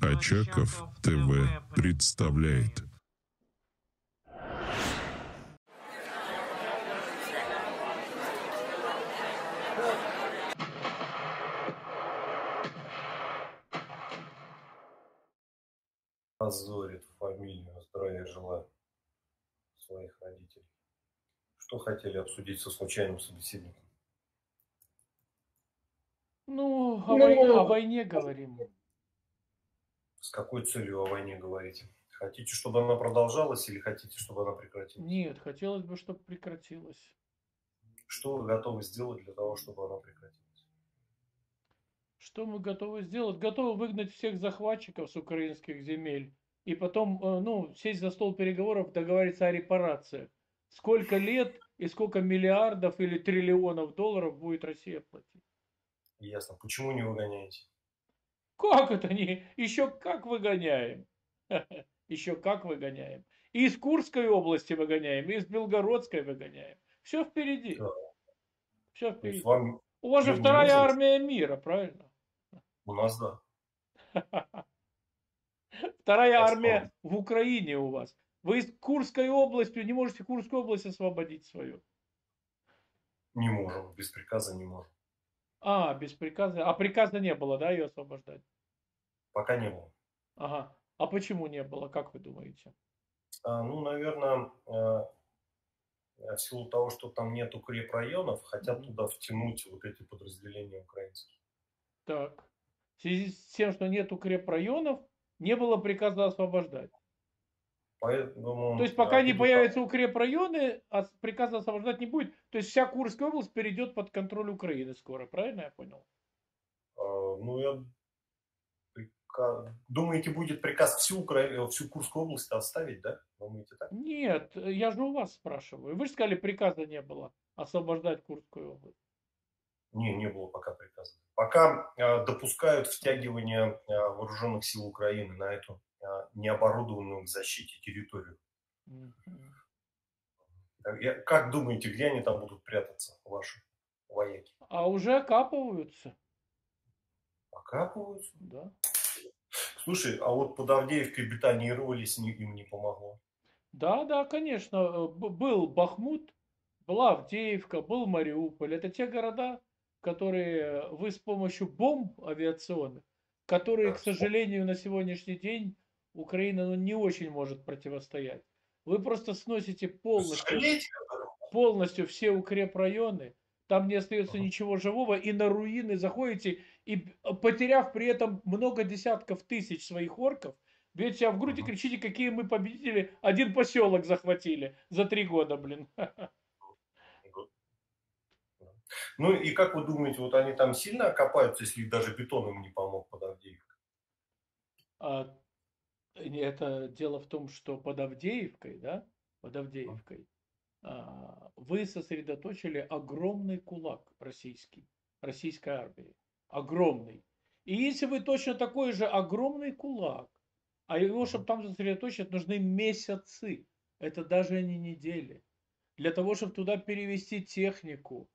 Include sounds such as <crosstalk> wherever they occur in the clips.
Очаков ТВ представляет. позорит фамилию, здравия желаю своих родителей. Что хотели обсудить со случайным собеседником? Ну, о, вой- о войне говорим. С какой целью о войне говорите? Хотите, чтобы она продолжалась или хотите, чтобы она прекратилась? Нет, хотелось бы, чтобы прекратилось. Что вы готовы сделать для того, чтобы она прекратилась? Что мы готовы сделать? Готовы выгнать всех захватчиков с украинских земель и потом, э, ну, сесть за стол переговоров, договориться о репарациях. Сколько лет и сколько миллиардов или триллионов долларов будет Россия платить? Ясно. Почему не выгоняете? Как это не? Еще как выгоняем? <laughs> Еще как выгоняем? И из Курской области выгоняем, и из Белгородской выгоняем. Все впереди. Да. Все впереди. вам У вас же вторая нужно- армия мира, правильно? у нас да. <laughs> Вторая Так армия в Украине у вас. Вы из Курской области не можете Курскую область освободить свою. Не можем. Без приказа не можем. А, без приказа. А приказа не было, да, ее освобождать? Пока не было. Ага. А почему не было, как вы думаете? А, ну, наверное, э, в силу того, что там нет укрепрайонов, хотят Мгм. туда втянуть вот эти подразделения украинские. Так. В связи с тем, что нет укрепрайонов, не было приказа освобождать. Поэтому, То есть пока а, не будут появятся укрепрайоны, а приказа освобождать не будет. То есть вся Курская область перейдет под контроль Украины скоро, правильно я понял? А, Ну, я Думаете, будет приказ всю, Укра- всю Курскую область оставить, да? Думаете так? Нет, я же у вас спрашиваю. Вы же сказали, приказа не было освобождать Курскую область. Не, не было пока приказа. Пока а, допускают втягивание а, вооруженных сил Украины на эту необорудованную к защите территорию. Как думаете, где они там будут прятаться, ваши вояки? А уже окапываются, Окапываются? да. Слушай, а вот под Авдеевкой бетонировались, им не помогло. Да, да, конечно. э, Был Бахмут, была Авдеевка, был Мариуполь. Это те города, которые вы с помощью бомб авиационных, которые, Да. к сожалению, на сегодняшний день Украина ну, не очень может противостоять. Вы просто сносите полностью, полностью все укрепрайоны, там не остается Ага. ничего живого, и на руины заходите, и б- потеряв при этом много десятков тысяч своих орков, бьете себя в грудь и Ага. кричите, какие мы победители, один поселок захватили за три года, блин. Ну и как вы думаете, вот они там сильно окопаются, если даже бетон им не помог под Авдеевкой? А, это дело в том, что под Авдеевкой, да, под Авдеевкой, а, вы сосредоточили огромный кулак российский, российской армии. Огромный. И если вы точно такой же огромный кулак, а его, чтобы там сосредоточить, нужны месяцы. Это даже не недели. Для того, чтобы туда перевести технику,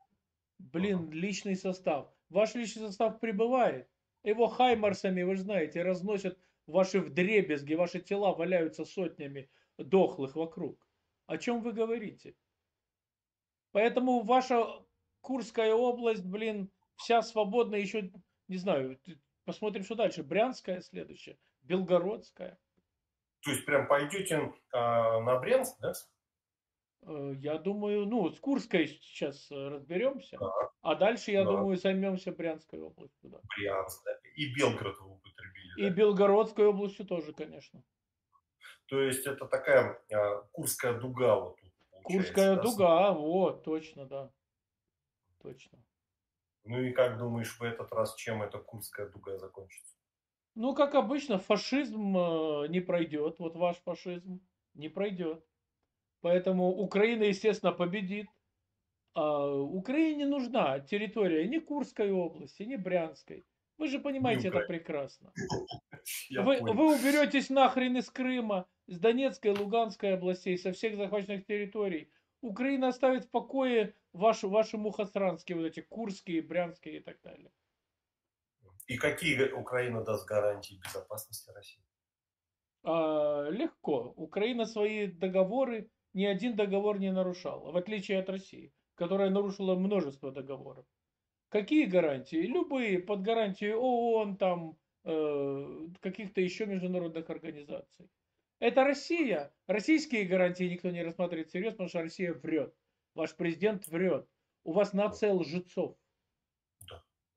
блин, личный состав. Ваш личный состав прибывает. Его хаймарсами, вы же знаете, разносят ваши вдребезги, ваши тела валяются сотнями дохлых вокруг. О чем вы говорите? Поэтому ваша Курская область, блин, вся свободна еще, не знаю, посмотрим, что дальше. Брянская следующая, Белгородская. То есть прям пойдете а, на Брянск, да? Э, Я думаю, ну, с Курской сейчас э, разберемся, Да. а дальше, я Да. думаю, займемся Брянской областью. Да. Брянск, да? И Белгород вы И? Белгородской областью тоже, конечно. То есть это такая а, Курская дуга вот тут Курская да? дуга, вот, точно, да. Точно. Ну и как думаешь, в этот раз чем эта Курская дуга закончится? Ну, как обычно, фашизм э, не пройдет. Вот ваш фашизм не пройдет. Поэтому Украина, естественно, победит. А Украине нужна территория ни Курской области, ни Брянской. Вы же понимаете это прекрасно. <laughs> Вы, понял. вы уберетесь нахрен из Крыма, с Донецкой, Луганской областей, со всех захваченных территорий. Украина оставит в покое ваши, ваши мухосранские, вот эти курские, брянские и так далее. И какие Украина даст гарантии безопасности России? А, легко. Украина свои договоры, ни один договор не нарушала, в отличие от России, которая нарушила множество договоров. Какие гарантии? Любые, под гарантией ООН, там, э, каких-то еще международных организаций. Это Россия. Российские гарантии никто не рассматривает всерьез, потому что Россия врет. Ваш президент врет. У вас нация лжецов.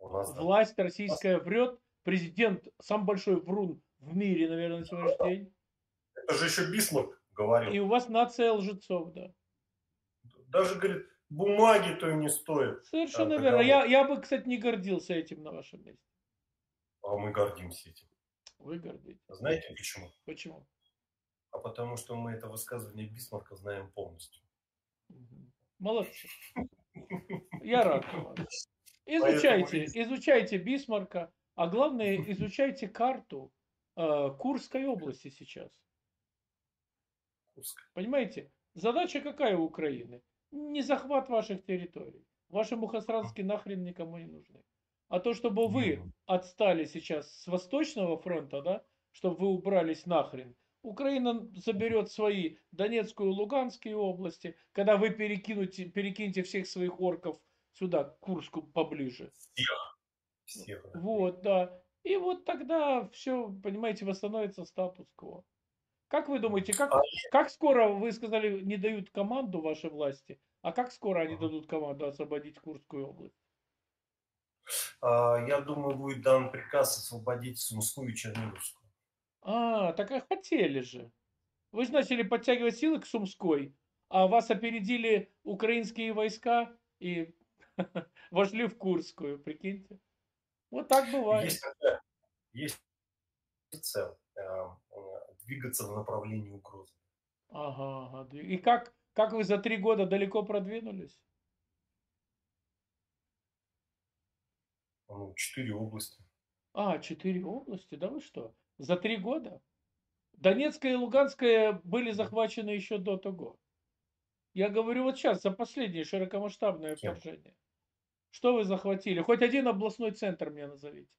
Власть российская врет. Президент сам большой врун в мире, наверное, на сегодняшний день. Это же еще Бисмарк говорил. И у вас нация лжецов, да. Даже, говорит, бумаги-то не стоит. Совершенно а, верно. Я, я бы, кстати, не гордился этим на вашем месте. А мы гордимся этим. Вы гордитесь. Знаете почему? Почему? А потому что мы это высказывание Бисмарка знаем полностью. Молодцы. Я рад <laughs> вас. Изучайте, изучайте Бисмарка, а главное, изучайте карту э, Курской области сейчас. Понимаете? Задача какая у Украины? Не захват ваших территорий. Ваши мухосранские нахрен никому не нужны. А то, чтобы вы отстали сейчас с Восточного фронта, да, чтобы вы убрались нахрен, Украина заберет свои Донецкую и Луганские области, когда вы перекинете, перекинете всех своих орков сюда, к Курску поближе. Всех. Всех. Вот, да. И вот тогда все, понимаете, восстановится статус-кво. Как вы думаете, как, а как скоро, вы сказали, не дают команду вашей власти, а как скоро они дадут команду освободить Курскую область? А, я думаю, будет дан приказ освободить Сумскую и Черниговскую. А, так и хотели же. Вы же начали подтягивать силы к Сумской, а вас опередили украинские войска и <laughs> вошли в Курскую, прикиньте. Вот так бывает. Есть есть цель э, двигаться в направлении угрозы. Ага, ага. И как, как вы за три года далеко продвинулись? Ну, четыре области. А, четыре области, да вы что? За три года? Донецкая и Луганская были захвачены еще до того. Я говорю вот сейчас, за последнее широкомасштабное вторжение. Что вы захватили? Хоть один областной центр мне назовите.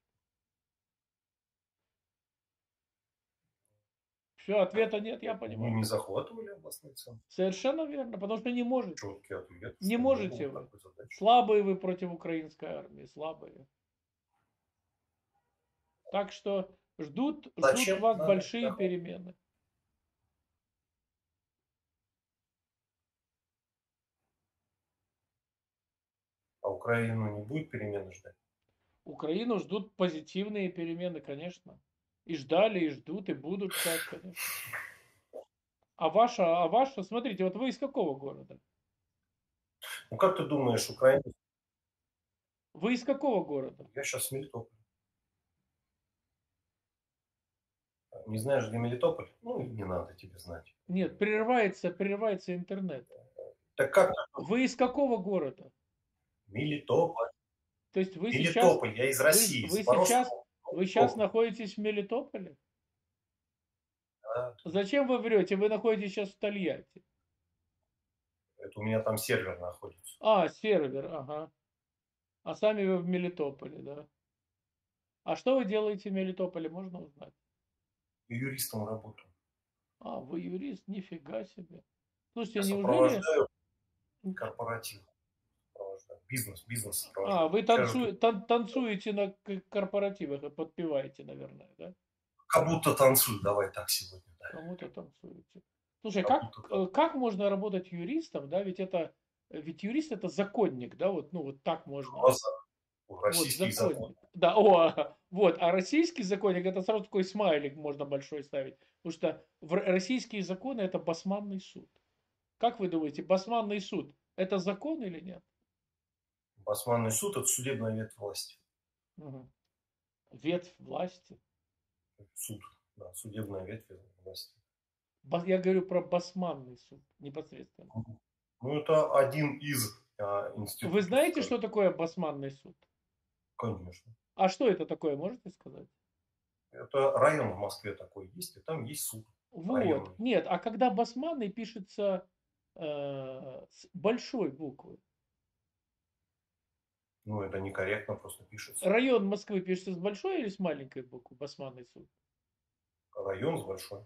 Все, ответа нет, я понимаю. Не захватывали областной центр. Совершенно верно, потому что не можете. Четкий ответ. Не можете вы. Слабые вы против украинской армии, слабые. Так что Ждут, ждут вас большие такого? перемены. А Украину не будет перемены ждать? Украину ждут позитивные перемены, конечно. И ждали, и ждут, и будут ждать, конечно. А ваша, а ваша, смотрите, вот вы из какого города? Ну как ты думаешь, Украина? Вы из какого города? Я сейчас в Мелитополе. Не знаешь, где Мелитополь? Ну, не надо тебе знать. Нет, прерывается, прерывается интернет. Так как? Вы из какого города? Мелитополь. То есть вы Мелитополь, сейчас, я из России. Вы, вы сейчас, вы сейчас находитесь в Мелитополе? Да. Зачем вы врете? Вы находитесь сейчас в Тольятти. Это у меня там сервер находится. А, сервер, ага. А сами вы в Мелитополе, да? А что вы делаете в Мелитополе, можно узнать? юристом работаю. А, вы юрист? Нифига себе. Слушайте, Я неужели... корпоратив. Бизнес, бизнес. А, вы танцу... тан- танцуете на корпоративах и подпеваете, наверное, да? Как будто танцую, давай так сегодня. Да. Кому-то танцуете. Слушай, как, как, э, как можно работать юристом, да, ведь это, ведь юрист это законник, да, вот, ну, вот так можно. Российский вот, законник. закон. Да, о, вот, а российский законник, это сразу такой смайлик можно большой ставить. Потому что в российские законы это басманный суд. Как вы думаете, басманный суд это закон или нет? Басманный суд это судебная ветвь власти. Угу. Ветвь власти? Суд, да, судебная ветвь власти. Я говорю про басманный суд непосредственно. Ну, это один из а, институтов. Вы знаете, что такое басманный суд? Конечно. А что это такое, можете сказать? Это район в Москве такой есть, и там есть суд. Вот, районный. нет, а когда басманный пишется э, с большой буквы? Ну, это некорректно просто пишется. Район Москвы пишется с большой или с маленькой буквы? Басманный суд. Район с большой.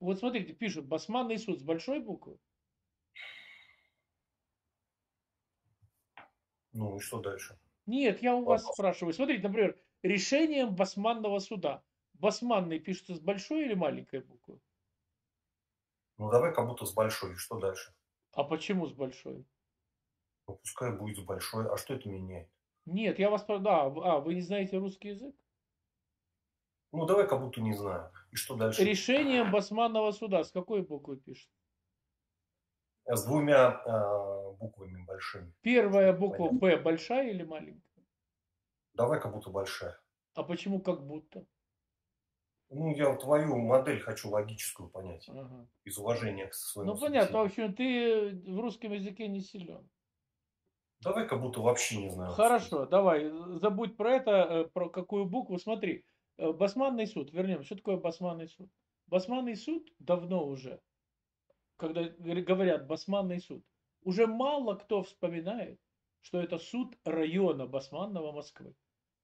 Вот смотрите, пишут Басманный суд с большой буквы. Ну и что дальше? Нет, я у вас Вопрос. спрашиваю. Смотрите, например, решением Басманного суда. Басманный пишется с большой или маленькой буквы? Ну давай как будто с большой. Что дальше? А почему с большой? Ну пускай будет большой. А что это меняет? Нет, я вас... Да, а, вы не знаете русский язык? Ну давай как будто не знаю. И что дальше? Решением Басманного суда с какой буквы пишет? А С двумя а, буквами большими. Первая буква П большая или маленькая? Давай как будто большая. А почему как будто? Ну, я твою модель хочу логическую понять. Ага. Из уважения к своему Ну понятно, в общем, ты в русском языке не силен. Давай как будто вообще не знаю. Хорошо, давай, забудь про это, э, про какую букву. Смотри, э, Басманный суд, вернем, что такое Басманный суд? Басманный суд давно уже, когда говорят Басманный суд, уже мало кто вспоминает, что это суд района Басманного Москвы.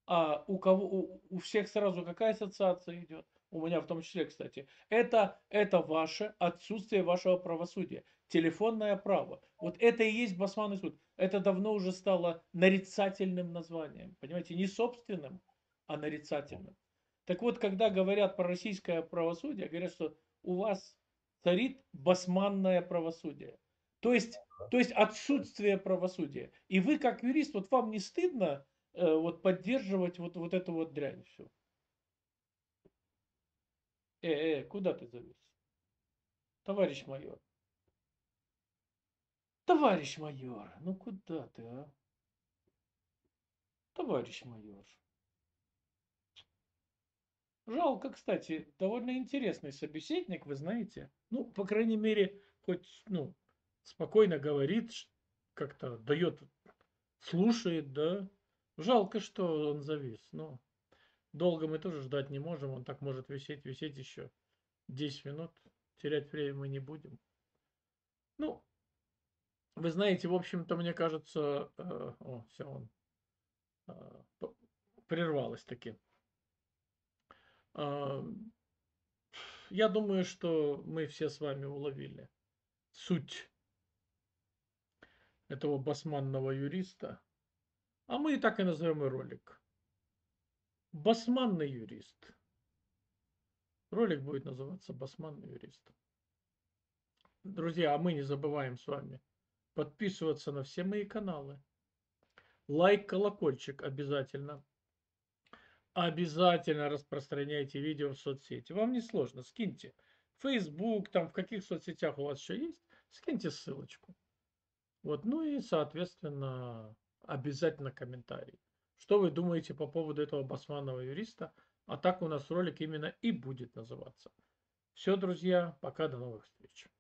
А у кого, у, у всех сразу какая ассоциация идет? У меня в том числе, кстати. Это, это ваше отсутствие вашего правосудия. Телефонное право. Вот это и есть Басманный суд. Это давно уже стало нарицательным названием. Понимаете, не собственным, а нарицательным. Так вот, когда говорят про российское правосудие, говорят, что у вас царит басманное правосудие. То есть, то есть отсутствие правосудия. И вы, как юрист, вот вам не стыдно э, вот поддерживать вот, вот эту вот дрянь всю? Э, э, куда ты завис? Товарищ майор. Товарищ майор, ну куда ты, а? Товарищ майор. Жалко, кстати, довольно интересный собеседник, вы знаете. Ну, по крайней мере, хоть, ну, спокойно говорит, как-то дает, слушает, да. Жалко, что он завис, но долго мы тоже ждать не можем, он так может висеть, висеть еще 10 минут, терять время мы не будем. Ну, вы знаете, в общем-то, мне кажется, э, о, все, он э, прервалось таки. А, Я думаю, что мы все с вами уловили суть этого басманного юриста. А мы и так и назовем и ролик. Басманный юрист. Ролик будет называться Басманный юрист. Друзья, а мы не забываем с вами подписываться на все мои каналы. Лайк, колокольчик обязательно. Обязательно распространяйте видео в соцсети. Вам не сложно, скиньте. Facebook, там в каких соцсетях у вас еще есть, скиньте ссылочку. Вот, ну и, соответственно, обязательно комментарий. Что вы думаете по поводу этого басманного юриста? А так у нас ролик именно и будет называться. Все, друзья, пока, до новых встреч.